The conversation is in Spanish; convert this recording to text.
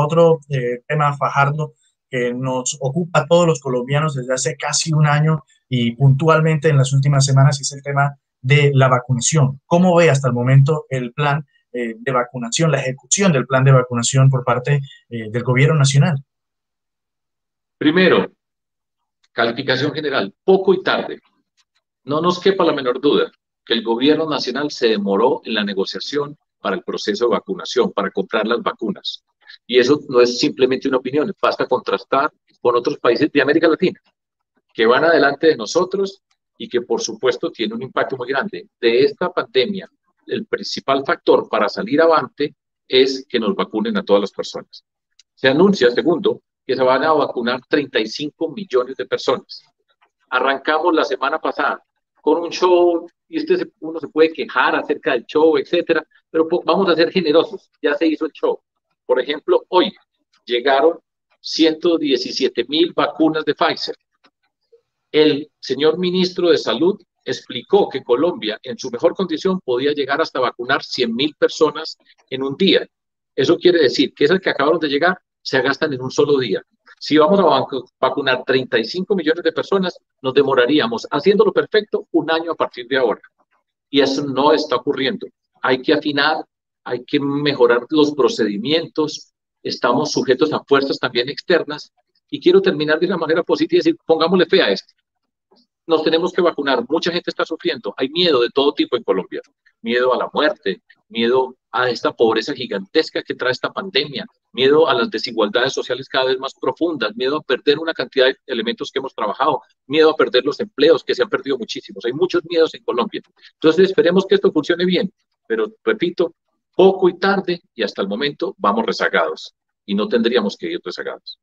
otro eh, tema, Fajardo, que nos ocupa a todos los colombianos desde hace casi un año y puntualmente en las últimas semanas, es el tema de la vacunación. ¿Cómo ve hasta el momento el plan eh, de vacunación, la ejecución del plan de vacunación por parte eh, del gobierno nacional? Primero, calificación general, poco y tarde. No nos quepa la menor duda que el gobierno nacional se demoró en la negociación para el proceso de vacunación, para comprar las vacunas. Y eso no es simplemente una opinión, basta contrastar con otros países de América Latina que van adelante de nosotros y que por supuesto tiene un impacto muy grande. De esta pandemia, el principal factor para salir avante es que nos vacunen a todas las personas. Se anuncia, segundo, que se van a vacunar 35 millones de personas. Arrancamos la semana pasada con un show, y este uno se puede quejar acerca del show, etcétera, pero vamos a ser generosos, ya se hizo el show. Por ejemplo, hoy llegaron 117 mil vacunas de Pfizer. El señor ministro de Salud explicó que Colombia, en su mejor condición, podía llegar hasta vacunar 100 mil personas en un día. Eso quiere decir que esas que acabaron de llegar se gastan en un solo día. Si vamos a vacunar 35 millones de personas, nos demoraríamos, haciéndolo perfecto, un año a partir de ahora. Y eso no está ocurriendo. Hay que afinar, hay que mejorar los procedimientos, estamos sujetos a fuerzas también externas. Y quiero terminar de una manera positiva y decir, pongámosle fe a esto nos tenemos que vacunar. Mucha gente está sufriendo. Hay miedo de todo tipo en Colombia. Miedo a la muerte, miedo a esta pobreza gigantesca que trae esta pandemia, miedo a las desigualdades sociales cada vez más profundas, miedo a perder una cantidad de elementos que hemos trabajado, miedo a perder los empleos que se han perdido muchísimos. Hay muchos miedos en Colombia. Entonces esperemos que esto funcione bien, pero repito, poco y tarde y hasta el momento vamos rezagados y no tendríamos que ir rezagados.